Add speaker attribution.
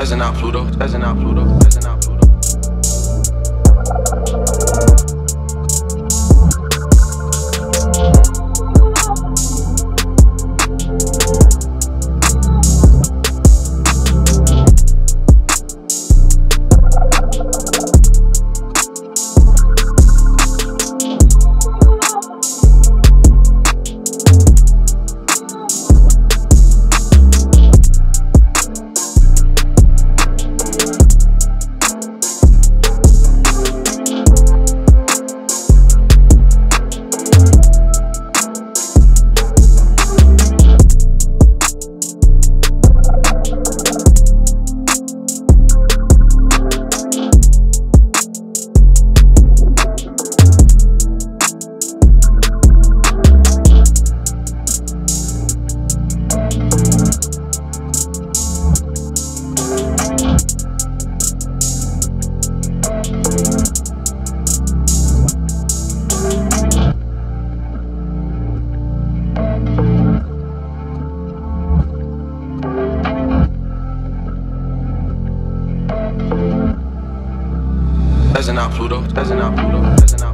Speaker 1: Doesn't out Pluto, doesn't out Pluto, doesn't out. Spazzing out Pluto. Spazzing out Pluto. Out.